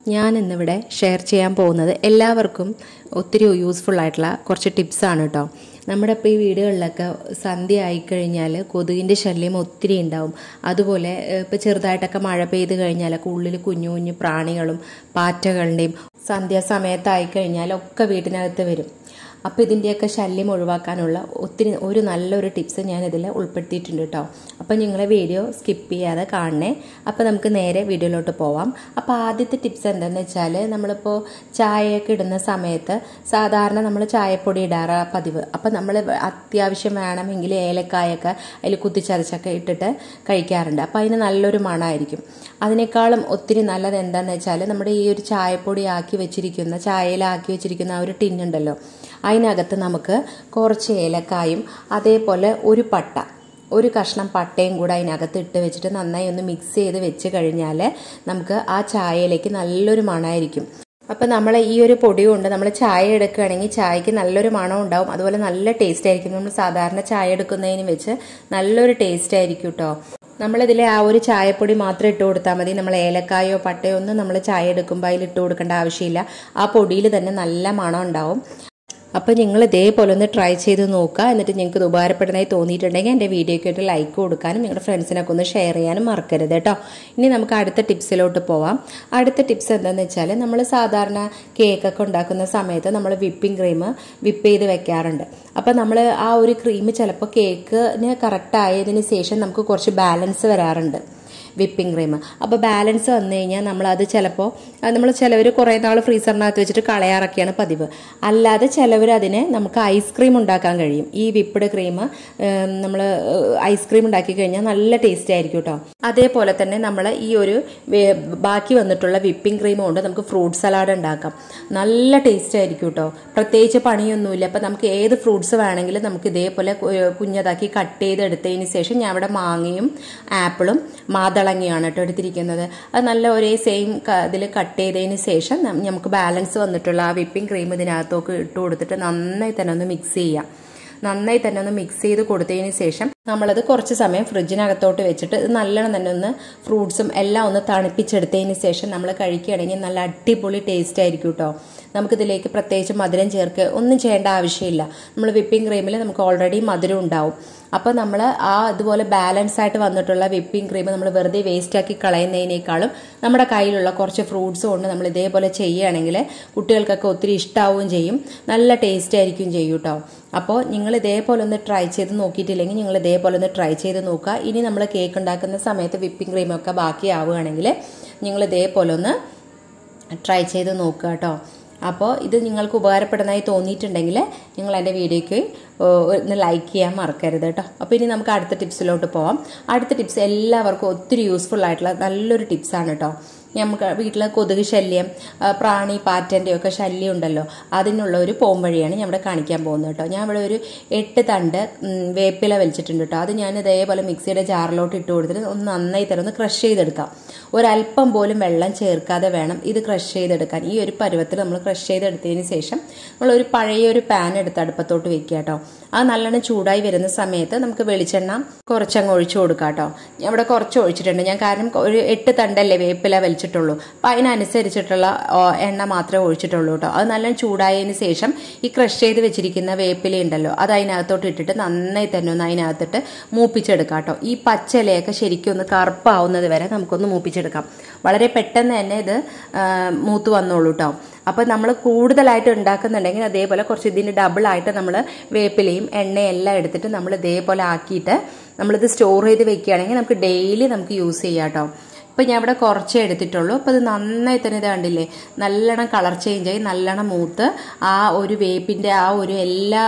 ഞാൻ ഇന്നിവിടെ ഷെയർ ചെയ്യാൻ പോകുന്നത് എല്ലാവർക്കും ഒത്തിരി യൂസ്ഫുൾ ആയിട്ടുള്ള കുറച്ച് ടിപ്സാണ് കേട്ടോ നമ്മുടെ ഇപ്പോൾ ഈ വീടുകളിലൊക്കെ സന്ധ്യ ആയിക്കഴിഞ്ഞാൽ കൊതുകിന്റെ ശല്യം ഒത്തിരി ഉണ്ടാവും. അതുപോലെ ഇപ്പോൾ ചെറുതായിട്ടൊക്കെ മഴ പെയ്ത് കഴിഞ്ഞാലൊക്കെ ഉള്ളിൽ കുഞ്ഞു കുഞ്ഞു പ്രാണികളും പാറ്റകളുടെയും സന്ധ്യാസമയത്തായി കഴിഞ്ഞാൽ ഒക്കെ വീട്ടിനകത്ത് വരും. അപ്പോൾ ഇതിന്റെയൊക്കെ ശല്യം ഒഴിവാക്കാനുള്ള ഒത്തിരി ഒരു നല്ലൊരു ടിപ്സ് ഞാൻ ഇതിൽ ഉൾപ്പെടുത്തിയിട്ടുണ്ട് കേട്ടോ അപ്പോൾ നിങ്ങൾ വീഡിയോ സ്കിപ്പ് ചെയ്യാതെ കാണണേ. അപ്പോൾ നമുക്ക് നേരെ വീഡിയോയിലോട്ട് പോവാം. അപ്പോൾ ആദ്യത്തെ ടിപ്സ് എന്താണെന്ന് വെച്ചാൽ നമ്മളിപ്പോൾ ചായയൊക്കെ ഇടുന്ന സമയത്ത് സാധാരണ നമ്മൾ ചായപ്പൊടി ഇടാറ് പതിവ്. അപ്പോൾ നമ്മൾ അത്യാവശ്യം വേണമെങ്കിൽ ഏലക്കായൊക്കെ അതിൽ കുത്തിച്ചതച്ചൊക്കെ ഇട്ടിട്ട് കഴിക്കാറുണ്ട്. അപ്പോൾ അതിന് നല്ലൊരു മണമായിരിക്കും അതിനേക്കാളും ഒത്തിരി നല്ലത് എന്താണെന്ന് വെച്ചാൽ നമ്മുടെ ഈ ഒരു ചായപ്പൊടി ആക്കി വെച്ചിരിക്കുന്ന ചായയിലാക്കി വെച്ചിരിക്കുന്ന ആ ഒരു ടിന്നുണ്ടല്ലോ അതിനകത്ത് നമുക്ക് കുറച്ച് ഏലക്കായും അതേപോലെ ഒരു പട്ട ഒരു കഷ്ണം പട്ടയും കൂടെ അതിനകത്ത് ഇട്ട് വെച്ചിട്ട് നന്നായി ഒന്ന് മിക്സ് ചെയ്ത് വെച്ച് കഴിഞ്ഞാൽ നമുക്ക് ആ ചായയിലേക്ക് നല്ലൊരു മണമായിരിക്കും. അപ്പം നമ്മൾ ഈ ഒരു പൊടി കൊണ്ട് നമ്മൾ ചായ എടുക്കുകയാണെങ്കിൽ ചായക്ക് നല്ലൊരു മണം ഉണ്ടാവും. അതുപോലെ നല്ല ടേസ്റ്റ് ആയിരിക്കും. നമ്മൾ സാധാരണ ചായ എടുക്കുന്നതിന് വെച്ച് നല്ലൊരു ടേസ്റ്റ് ആയിരിക്കും കേട്ടോ നമ്മളിതിൽ ആ ഒരു ചായപ്പൊടി മാത്രം ഇട്ട് കൊടുത്താൽ മതി. നമ്മൾ ഏലക്കായോ പട്ടയോ ഒന്നും നമ്മൾ ചായ എടുക്കുമ്പോൾ അതിൽ ഇട്ട് കൊടുക്കേണ്ട ആവശ്യമില്ല. ആ പൊടിയിൽ തന്നെ നല്ല മണം ഉണ്ടാവും. അപ്പോൾ നിങ്ങൾ ഇതേപോലെ ഒന്ന് ട്രൈ ചെയ്ത് നോക്കുക. എന്നിട്ട് നിങ്ങൾക്ക് ഉപകാരപ്പെടുന്നതായി തോന്നിയിട്ടുണ്ടെങ്കിൽ എന്റെ വീഡിയോയ്ക്ക് ഒരു ലൈക്ക് കൊടുക്കാനും നിങ്ങളുടെ ഫ്രണ്ട്സിനൊക്കെ ഒന്ന് ഷെയർ ചെയ്യാനും മറക്കരുത് കേട്ടോ. ഇനി നമുക്ക് അടുത്ത ടിപ്സിലോട്ട് പോവാം. അടുത്ത ടിപ്സ് എന്താണെന്ന് വെച്ചാൽ നമ്മൾ സാധാരണ കേക്കൊക്കെ ഉണ്ടാക്കുന്ന സമയത്ത് നമ്മൾ വിപ്പിംഗ് ക്രീം വിപ്പ് ചെയ്ത് വെക്കാറുണ്ട്. അപ്പോൾ നമ്മൾ ആ ഒരു ക്രീം ചിലപ്പോൾ കേക്കിന് കറക്റ്റ് ആയതിന് ശേഷം നമുക്ക് കുറച്ച് ബാലൻസ് വരാറുണ്ട്. Whipping cream. അപ്പോൾ ബാലൻസ് വന്നു കഴിഞ്ഞാൽ നമ്മളത് ചിലപ്പോൾ നമ്മൾ ചിലവർ കുറേ നാൾ ഫ്രീസറിനകത്ത് വെച്ചിട്ട് കളയാറൊക്കെയാണ് പതിവ്. അല്ലാതെ ചിലവർ അതിനെ നമുക്ക് ഐസ്ക്രീം ഉണ്ടാക്കാൻ കഴിയും. ഈ വിപ്പിഡ് ക്രീം നമ്മൾ ഐസ്ക്രീം ഉണ്ടാക്കി കഴിഞ്ഞാൽ നല്ല ടേസ്റ്റ് ആയിരിക്കും കേട്ടോ അതേപോലെ തന്നെ നമ്മൾ ഈ ഒരു ബാക്കി വന്നിട്ടുള്ള വിപ്പിംഗ് ക്രീം കൊണ്ട് നമുക്ക് ഫ്രൂട്ട് സലാഡ് ഉണ്ടാക്കാം. നല്ല ടേസ്റ്റ് ആയിരിക്കും കേട്ടോ പ്രത്യേകിച്ച് പണിയൊന്നുമില്ല. അപ്പം നമുക്ക് ഏത് ഫ്രൂട്ട്സ് വേണമെങ്കിലും നമുക്ക് ഇതേപോലെ കുഞ്ഞതാക്കി കട്ട് ചെയ്ത് എടുത്തതിന് ശേഷം ഞാൻ അവിടെ മാങ്ങയും ആപ്പിളും മാതളങ്ങയാണ് കേട്ടോ എടുത്തിരിക്കുന്നത്. അത് നല്ല ഒരേ സെയിം ഇതിൽ കട്ട് ചെയ്തതിന് ശേഷം നമുക്ക് ബാലൻസ് വന്നിട്ടുള്ള ആ വിപ്പിംഗ് ക്രീം ഇതിനകത്തൊക്കെ ഇട്ട് കൊടുത്തിട്ട് നന്നായി തന്നെ ഒന്ന് മിക്സ് ചെയ്യാം. നന്നായി തന്നെ ഒന്ന് മിക്സ് ചെയ്ത് കൊടുത്തതിന് ശേഷം നമ്മളത് കുറച്ച് സമയം ഫ്രിഡ്ജിനകത്തോട്ട് വെച്ചിട്ട് ഇത് നല്ലോണം തന്നെ ഒന്ന് ഫ്രൂട്ട്സും എല്ലാം ഒന്ന് തണുപ്പിച്ചെടുത്തതിന് ശേഷം നമ്മൾ കഴിക്കുകയാണെങ്കിൽ നല്ല അടിപൊളി ടേസ്റ്റ് ആയിരിക്കും കേട്ടോ നമുക്കിതിലേക്ക് പ്രത്യേകിച്ച് മധുരം ചേർക്ക് ഒന്നും ചെയ്യേണ്ട ആവശ്യമില്ല. നമ്മൾ വിപ്പിംഗ് ക്രീമിൽ നമുക്ക് ഓൾറെഡി മധുരം ഉണ്ടാവും. അപ്പോൾ നമ്മൾ ആ അതുപോലെ ബാലൻസ് ആയിട്ട് വന്നിട്ടുള്ള വിപ്പിംഗ് ക്രീം നമ്മൾ വെറുതെ വേസ്റ്റ് ആക്കി കളയുന്നതിനേക്കാളും നമ്മുടെ കയ്യിലുള്ള കുറച്ച് ഫ്രൂട്ട്സ് കൊണ്ട് നമ്മൾ ഇതേപോലെ ചെയ്യുകയാണെങ്കിൽ കുട്ടികൾക്കൊക്കെ ഒത്തിരി ഇഷ്ടാവുകയും ചെയ്യും. നല്ല ടേസ്റ്റ് ആയിരിക്കും ചെയ്യും കേട്ടോ അപ്പോൾ നിങ്ങൾ ഇതേപോലെ ഒന്ന് ട്രൈ ചെയ്ത് നോക്കിയിട്ടില്ലെങ്കിൽ നിങ്ങൾ ഇതേപോലെ ഒന്ന് ട്രൈ ചെയ്ത് നോക്കുക. ഇനി നമ്മൾ കേക്ക് ഉണ്ടാക്കുന്ന സമയത്ത് വിപ്പിംഗ് ക്രീമൊക്കെ ബാക്കിയാവുകയാണെങ്കിൽ നിങ്ങൾ ഇതേപോലെ ഒന്ന് ട്രൈ ചെയ്ത് നോക്കുക കേട്ടോ. അപ്പോൾ ഇത് നിങ്ങൾക്ക് ഉപകാരപ്പെടുന്നതായി തോന്നിയിട്ടുണ്ടെങ്കിൽ നിങ്ങൾ എന്റെ വീഡിയോയ്ക്ക് ഒന്ന് ലൈക്ക് ചെയ്യാൻ മറക്കരുത് കേട്ടോ. അപ്പോൾ ഇനി നമുക്ക് അടുത്ത ടിപ്സിലോട്ട് പോവാം. അടുത്ത ടിപ്സ് എല്ലാവർക്കും ഒത്തിരി യൂസ്ഫുൾ ആയിട്ടുള്ള നല്ലൊരു ടിപ്സാണ് കേട്ടോ. നമുക്ക് വീട്ടിലെ കൊതുക് ശല്യം പ്രാണി പാറ്റന്റെ ഒക്കെ ശല്യം ഉണ്ടല്ലോ അതിനുള്ള ഒരു പോംവഴിയാണ് ഞാൻ ഇവിടെ കാണിക്കാൻ പോകുന്നത് കേട്ടോ. ഞാൻ ഇവിടെ ഒരു എട്ട് തണ്ട് വേപ്പില വലിച്ചിട്ടുണ്ട് കേട്ടോ. അത് ഞാൻ ഇതേപോലെ മിക്സിയുടെ ജാറിലോട്ട് ഇട്ട് കൊടുത്തിട്ട് ഒന്ന് നന്നായി തരം ഒന്ന് ക്രഷ് ചെയ്തെടുക്കാം. ഒരല്പം പോലും വെള്ളം ചേർക്കാതെ വേണം ഇത് ക്രഷ് ചെയ്തെടുക്കാൻ. ഈ ഒരു പരുവത്തിൽ നമ്മൾ ക്രഷ് ചെയ്തെടുത്തതിന് ശേഷം നമ്മൾ ഒരു പഴയ ഒരു പാൻ എടുത്ത് അടുപ്പത്തോട്ട് വെക്കുക കേട്ടോ. അത് നല്ലോണം ചൂടായി വരുന്ന സമയത്ത് നമുക്ക് വെളിച്ചെണ്ണ കുറച്ചങ്ങ് ഒഴിച്ചു കൊടുക്കാം കേട്ടോ. ഇവിടെ കുറച്ച് ഒഴിച്ചിട്ടുണ്ട്. ഞാൻ കാരണം ഒരു എട്ട് തണ്ടല്ലേ വേപ്പില വലിച്ചിട്ടുള്ളൂ അപ്പം അതിനനുസരിച്ചിട്ടുള്ള എണ്ണ മാത്രമേ ഒഴിച്ചിട്ടുള്ളൂ കേട്ടോ. അത് നല്ല ചൂടായതിന് ശേഷം ഈ ക്രഷ് ചെയ്ത് വെച്ചിരിക്കുന്ന വേപ്പില ഉണ്ടല്ലോ അത് അതിനകത്തോട്ട് ഇട്ടിട്ട് നന്നായി തന്നെ ഒന്ന് അതിനകത്തിട്ട് മൂപ്പിച്ചെടുക്കാം കേട്ടോ. ഈ പച്ചിലയൊക്കെ ശരിക്കും ഒന്ന് കറുപ്പാവുന്നത് വരെ നമുക്കൊന്ന് മൂപ്പിച്ചെടുക്കാം. വളരെ പെട്ടെന്ന് തന്നെ ഇത് മൂത്ത് വന്നോളൂ കേട്ടോ. അപ്പോൾ നമ്മൾ കൂടുതലായിട്ട് ഉണ്ടാക്കുന്നുണ്ടെങ്കിൽ അതേപോലെ കുറച്ച് ഇതിന് ഡബിളായിട്ട് നമ്മൾ വേപ്പിലയും എണ്ണയും എല്ലാം എടുത്തിട്ട് നമ്മൾ ഇതേപോലെ ആക്കിയിട്ട് നമ്മളിത് സ്റ്റോർ ചെയ്ത് വെക്കുകയാണെങ്കിൽ നമുക്ക് ഡെയിലി നമുക്ക് യൂസ് ചെയ്യാം കേട്ടോ. ഇപ്പം ഞാൻ ഇവിടെ കുറച്ചേ എടുത്തിട്ടുള്ളൂ. അപ്പോൾ അത് നന്നായി തന്നെ ഇത് കണ്ടില്ലേ? നല്ലോണം കളർ ചേഞ്ച് ആയി നല്ലോണം മൂത്ത്. ആ ഒരു വേപ്പിന്റെ ആ ഒരു എല്ലാ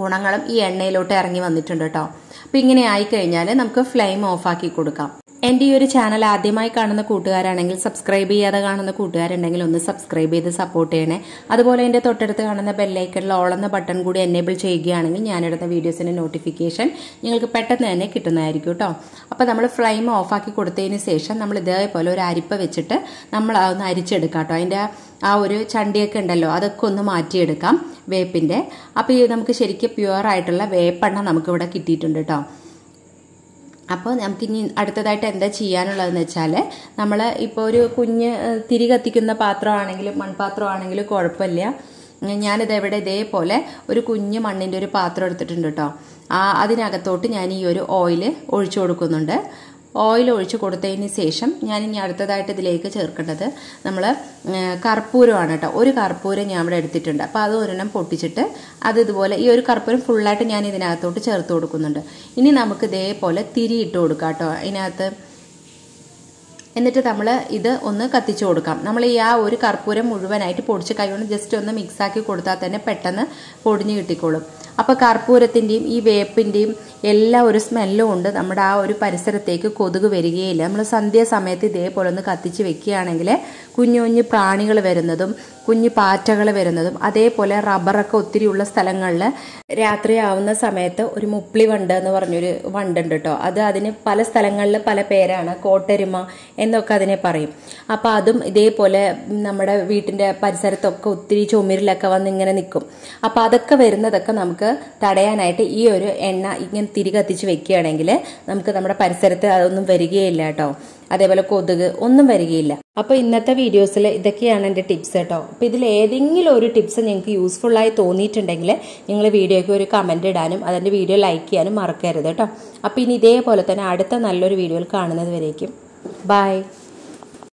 ഗുണങ്ങളും ഈ എണ്ണയിലോട്ട് ഇറങ്ങി വന്നിട്ടുണ്ട് കേട്ടോ. അപ്പോൾ ഇങ്ങനെ ആയിക്കഴിഞ്ഞാൽ നമുക്ക് ഫ്ലെയിം ഓഫാക്കി കൊടുക്കാം. എന്റെ ഈ ഒരു ചാനൽ ആദ്യമായി കാണുന്ന കൂട്ടുകാരാണെങ്കിൽ സബ്സ്ക്രൈബ് ചെയ്യാതെ കാണുന്ന കൂട്ടുകാരുണ്ടെങ്കിൽ ഒന്ന് സബ്സ്ക്രൈബ് ചെയ്ത് സപ്പോർട്ട് ചെയ്യണേ. അതുപോലെ എന്റെ തൊട്ടടുത്ത് കാണുന്ന ബെല്ലൈക്കണിൽ എന്ന ബട്ടൺ കൂടി എനേബിൾ ചെയ്യുകയാണെങ്കിൽ ഞാനിടുന്ന വീഡിയോസിന്റെ നോട്ടിഫിക്കേഷൻ നിങ്ങൾക്ക് പെട്ടെന്ന് തന്നെ കിട്ടുന്നതായിരിക്കും കേട്ടോ അപ്പോൾ നമ്മൾ ഫ്ലെയിം ഓഫാക്കി കൊടുത്തതിന് ശേഷം നമ്മൾ ഇതേപോലെ ഒരു അരിപ്പ വെച്ചിട്ട് നമ്മൾ അതൊന്ന് അരിച്ചെടുക്കാം കേട്ടോ അതിന്റെ ആ ഒരു ചണ്ടിയൊക്കെ ഉണ്ടല്ലോ അതൊക്കെ ഒന്ന് മാറ്റിയെടുക്കാം വേപ്പിന്റെ അപ്പോൾ നമുക്ക് ശരിക്കും പ്യുവർ ആയിട്ടുള്ള വേപ്പെണ്ണ നമുക്കിവിടെ കിട്ടിയിട്ടുണ്ട് കേട്ടോ അപ്പോൾ നമുക്ക് ഇനി അടുത്തതായിട്ട് എന്താ ചെയ്യാനുള്ളതെന്ന് വെച്ചാൽ നമ്മൾ ഇപ്പോൾ ഒരു കുഞ്ഞ് തിരി കത്തിക്കുന്ന പാത്രമാണെങ്കിലും മൺപാത്രമാണെങ്കിലും കുഴപ്പമില്ല. ഞാനിത് എവിടെ ഇതേപോലെ ഒരു കുഞ്ഞ് മണ്ണിന്റെ ഒരു പാത്രം എടുത്തിട്ടുണ്ട് കേട്ടോ. അതിനകത്തോട്ട് ഞാൻ ഈ ഒരു ഓയിൽ ഒഴിച്ചു കൊടുക്കുന്നുണ്ട്. ഓയിൽ ഒഴിച്ച് കൊടുത്തതിന് ശേഷം ഞാൻ ഇനി അടുത്തതായിട്ട് ഇതിലേക്ക് ചേർക്കേണ്ടത് നമ്മൾ കർപ്പൂരമാണ് കേട്ടോ. ഒരു കർപ്പൂരം ഞാൻ ഇവിടെ എടുത്തിട്ടുണ്ട്. അപ്പോൾ അത് ഒരെണ്ണം പൊട്ടിച്ചിട്ട് അത് ഇതുപോലെ ഈ ഒരു കർപ്പൂരം ഫുള്ളായിട്ട് ഞാൻ ഇതിനകത്തോട്ട് ചേർത്ത് കൊടുക്കുന്നുണ്ട്. ഇനി നമുക്ക് ഇതേപോലെ തിരി ഇട്ട് കൊടുക്കാം കേട്ടോ. അതിനകത്ത് എന്നിട്ട് നമ്മൾ ഇത് ഒന്ന് കത്തിച്ചു കൊടുക്കാം. നമ്മൾ ഈ ആ ഒരു കർപ്പൂരം മുഴുവനായിട്ട് പൊടിച്ച് കൈകൊണ്ട് ജസ്റ്റ് ഒന്ന് മിക്സാക്കി കൊടുത്താൽ തന്നെ പെട്ടെന്ന് പൊടിഞ്ഞ് കിട്ടിക്കോളും. അപ്പോൾ കർപ്പൂരത്തിന്റെയും ഈ വേപ്പിന്റെയും എല്ലാ ഒരു സ്മെല്ലും ഉണ്ട്. നമ്മുടെ ആ ഒരു പരിസരത്തേക്ക് കൊതുക് വരികയില്ല. നമ്മൾ സന്ധ്യാസമയത്ത് ഇതേപോലെ ഒന്ന് കത്തിച്ച് വെക്കുകയാണെങ്കിൽ കുഞ്ഞു കുഞ്ഞു പ്രാണികൾ വരുന്നതും കുഞ്ഞു പാറ്റകൾ വരുന്നതും അതേപോലെ റബ്ബറൊക്കെ ഒത്തിരിയുള്ള സ്ഥലങ്ങളിൽ സ്ഥലങ്ങളിൽ രാത്രിയാവുന്ന സമയത്ത് ഒരു മുപ്ലി വണ്ട് എന്ന് പറഞ്ഞൊരു വണ്ടുണ്ട് കേട്ടോ അത് അതിന് പല സ്ഥലങ്ങളിൽ പല പേരാണ്. കോട്ടരുമ എന്നൊക്കെ അതിനെ പറയും. അപ്പോൾ അതും ഇതേപോലെ നമ്മുടെ വീട്ടിന്റെ പരിസരത്തൊക്കെ ഒത്തിരി ചുമരിലൊക്കെ വന്ന് ഇങ്ങനെ നിൽക്കും അപ്പോൾ അതൊക്കെ വരുന്നതൊക്കെ നമുക്ക് തടയാനായിട്ട് ഈ ഒരു എണ്ണ ഇങ്ങനെ തിരി കത്തിച്ച് വെക്കുകയാണെങ്കിൽ നമുക്ക് നമ്മുടെ പരിസരത്ത് അതൊന്നും വരികയില്ല കേട്ടോ. അതേപോലെ കൊതുക് ഒന്നും വരികയില്ല. അപ്പോൾ ഇന്നത്തെ വീഡിയോസിൽ ഇതൊക്കെയാണ് എന്റെ ടിപ്സ് കേട്ടോ. അപ്പോൾ ഇതിൽ ഏതെങ്കിലും ഒരു ടിപ്സ് നിങ്ങൾക്ക് യൂസ്ഫുൾ ആയി തോന്നിയിട്ടുണ്ടെങ്കിൽ നിങ്ങൾ വീഡിയോക്ക് ഒരു കമന്റ് ഇടാനും അതിന്റെ വീഡിയോ ലൈക്ക് ചെയ്യാനും മറക്കരുത് കേട്ടോ. അപ്പോൾ ഇനി ഇതേപോലെ തന്നെ അടുത്ത നല്ലൊരു വീഡിയോയിൽ കാണുന്നത് വരേക്കും. Bye.